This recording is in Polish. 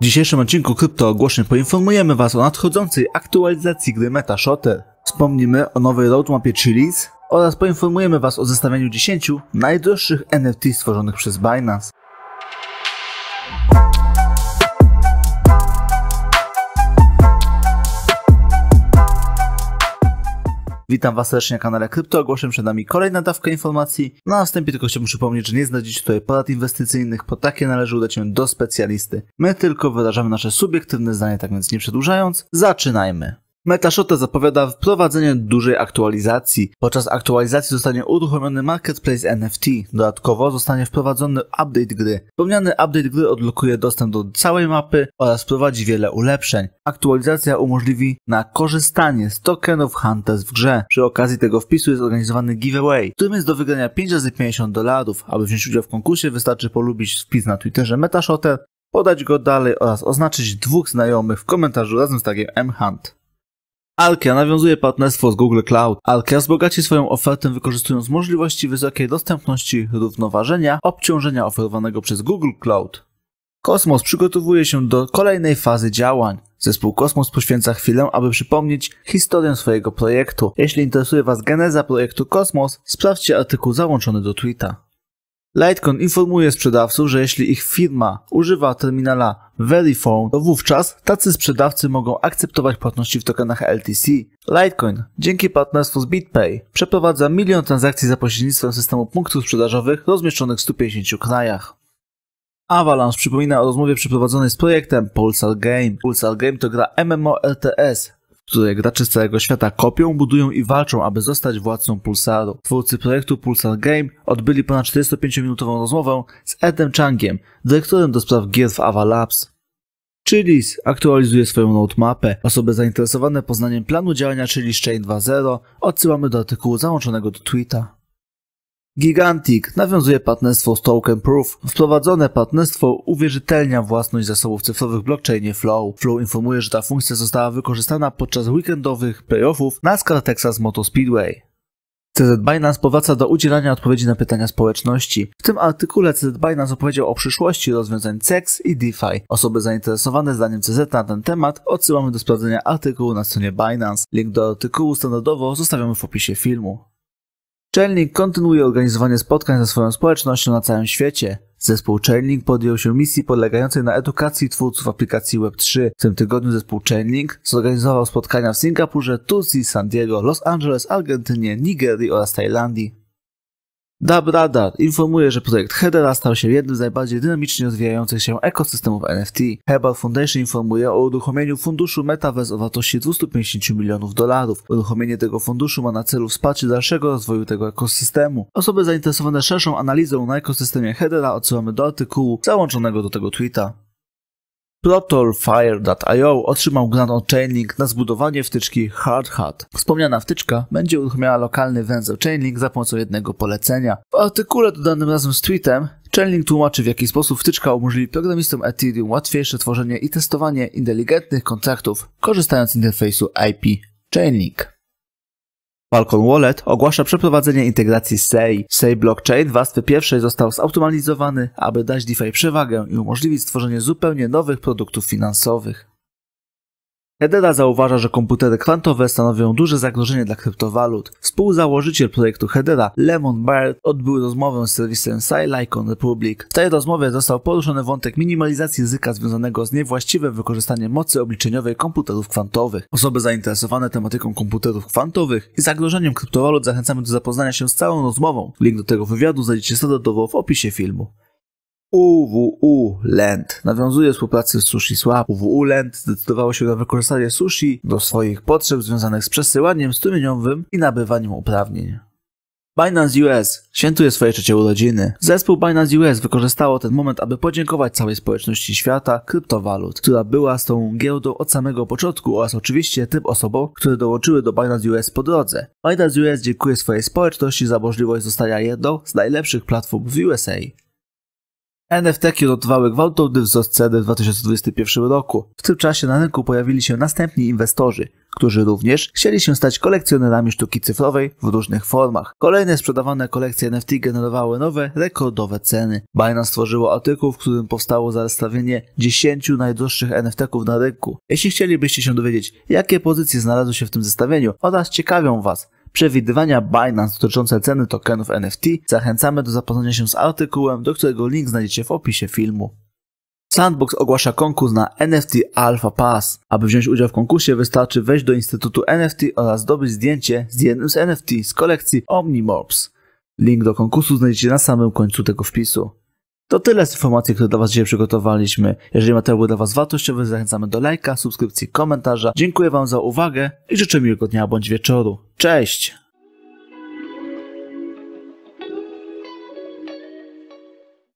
W dzisiejszym odcinku Krypto Ogłoszeń poinformujemy Was o nadchodzącej aktualizacji gry MetaShotter. Wspomnimy o nowej roadmapie Chili's oraz poinformujemy Was o zestawieniu 10 najdroższych NFT stworzonych przez Binance. Witam Was serdecznie na kanale Krypto. Ogłoszę przed nami kolejna dawka informacji. Na następie tylko chciałbym przypomnieć, że nie znajdziecie tutaj porad inwestycyjnych, po takie należy udać się do specjalisty. My tylko wyrażamy nasze subiektywne zdanie, tak więc nie przedłużając, zaczynajmy. MetaShotter zapowiada wprowadzenie dużej aktualizacji. Podczas aktualizacji zostanie uruchomiony Marketplace NFT. Dodatkowo zostanie wprowadzony update gry. Wspomniany update gry odblokuje dostęp do całej mapy oraz wprowadzi wiele ulepszeń. Aktualizacja umożliwi na korzystanie z tokenów Hunters w grze. Przy okazji tego wpisu jest organizowany giveaway, którym jest do wygrania 5 razy 50 dolarów. Aby wziąć udział w konkursie wystarczy polubić wpis na Twitterze MetaShotter, podać go dalej oraz oznaczyć dwóch znajomych w komentarzu razem z tagiem mhunt. Alkia nawiązuje partnerstwo z Google Cloud. Alkia wzbogaci swoją ofertę wykorzystując możliwości wysokiej dostępności, równoważenia, obciążenia oferowanego przez Google Cloud. Kosmos przygotowuje się do kolejnej fazy działań. Zespół Kosmos poświęca chwilę, aby przypomnieć historię swojego projektu. Jeśli interesuje Was geneza projektu Kosmos, sprawdźcie artykuł załączony do tweeta. Litecoin informuje sprzedawców, że jeśli ich firma używa terminala Verifone, to wówczas tacy sprzedawcy mogą akceptować płatności w tokenach LTC. Litecoin, dzięki partnerstwu z BitPay, przeprowadza milion transakcji za pośrednictwem systemu punktów sprzedażowych rozmieszczonych w 150 krajach. Avalanche przypomina o rozmowie przeprowadzonej z projektem Pulsar Game. Pulsar Game to gra MMORTS, które gracze z całego świata kopią, budują i walczą, aby zostać władcą Pulsaru. Twórcy projektu Pulsar Game odbyli ponad 45-minutową rozmowę z Edem Changiem, dyrektorem do spraw gier w Ava Labs. Chilis aktualizuje swoją roadmapę. Osoby zainteresowane poznaniem planu działania Chilis Chain 2.0 odsyłamy do artykułu załączonego do tweeta. Gigantic nawiązuje partnerstwo z Token Proof. Wprowadzone partnerstwo uwierzytelnia własność zasobów cyfrowych w blockchainie Flow. Flow informuje, że ta funkcja została wykorzystana podczas weekendowych playoffów NASCAR Texas Motor Speedway. CZ Binance powraca do udzielania odpowiedzi na pytania społeczności. W tym artykule CZ Binance opowiedział o przyszłości rozwiązań CEX i DeFi. Osoby zainteresowane zdaniem CZ na ten temat odsyłamy do sprawdzenia artykułu na stronie Binance. Link do artykułu standardowo zostawiamy w opisie filmu. Chainlink kontynuuje organizowanie spotkań ze swoją społecznością na całym świecie. Zespół Chainlink podjął się misji polegającej na edukacji twórców aplikacji Web3. W tym tygodniu zespół Chainlink zorganizował spotkania w Singapurze, Turcji, San Diego, Los Angeles, Argentynie, Nigerii oraz Tajlandii. DubRadar informuje, że projekt Hedera stał się jednym z najbardziej dynamicznie rozwijających się ekosystemów NFT. Heber Foundation informuje o uruchomieniu funduszu Metaverse o wartości 250 milionów dolarów. Uruchomienie tego funduszu ma na celu wsparcie dalszego rozwoju tego ekosystemu. Osoby zainteresowane szerszą analizą na ekosystemie Hedera odsyłamy do artykułu załączonego do tego tweeta. ProTolFire.io otrzymał grant od Chainlink na zbudowanie wtyczki HardHat. Wspomniana wtyczka będzie uruchamiała lokalny węzeł Chainlink za pomocą jednego polecenia. W artykule dodanym razem z tweetem Chainlink tłumaczy w jaki sposób wtyczka umożliwi programistom Ethereum łatwiejsze tworzenie i testowanie inteligentnych kontraktów korzystając z interfejsu IP Chainlink. Falcon Wallet ogłasza przeprowadzenie integracji SEI. SEI blockchain w warstwie pierwszej został zautomatizowany, aby dać DeFi przewagę i umożliwić stworzenie zupełnie nowych produktów finansowych. Hedera zauważa, że komputery kwantowe stanowią duże zagrożenie dla kryptowalut. Współzałożyciel projektu Hedera, Lemon Bird, odbył rozmowę z serwisem Silicon Republic. W tej rozmowie został poruszony wątek minimalizacji ryzyka związanego z niewłaściwym wykorzystaniem mocy obliczeniowej komputerów kwantowych. Osoby zainteresowane tematyką komputerów kwantowych i zagrożeniem kryptowalut zachęcamy do zapoznania się z całą rozmową. Link do tego wywiadu znajdziecie standardowo w opisie filmu. UWU Land nawiązuje współpracę z Sushi Swap. UWU Land zdecydowało się na wykorzystanie sushi do swoich potrzeb związanych z przesyłaniem strumieniowym i nabywaniem uprawnień. Binance US świętuje swoje trzecie urodziny. Zespół Binance US wykorzystało ten moment, aby podziękować całej społeczności świata kryptowalut, która była z tą giełdą od samego początku oraz oczywiście tym osobom, które dołączyły do Binance US po drodze. Binance US dziękuję swojej społeczności za możliwość zostania jedną z najlepszych platform w USA. NFT odnotowały gwałtowny wzrost ceny w 2021 roku. W tym czasie na rynku pojawili się następni inwestorzy, którzy również chcieli się stać kolekcjonerami sztuki cyfrowej w różnych formach. Kolejne sprzedawane kolekcje NFT generowały nowe, rekordowe ceny. Binance stworzyło artykuł, w którym powstało zestawienie 10 najdroższych NFT-ków na rynku. Jeśli chcielibyście się dowiedzieć, jakie pozycje znalazły się w tym zestawieniu oraz ciekawią Was przewidywania Binance dotyczące ceny tokenów NFT, zachęcamy do zapoznania się z artykułem, do którego link znajdziecie w opisie filmu. Sandbox ogłasza konkurs na NFT Alpha Pass. Aby wziąć udział w konkursie wystarczy wejść do Instytutu NFT oraz zdobyć zdjęcie z jednym z NFT z kolekcji Omnimorphs. Link do konkursu znajdziecie na samym końcu tego wpisu. To tyle z informacji, które dla Was dzisiaj przygotowaliśmy. Jeżeli materiał był dla Was wartościowy, zachęcamy do lajka, subskrypcji, komentarza. Dziękuję Wam za uwagę i życzę miłego dnia bądź wieczoru. Cześć!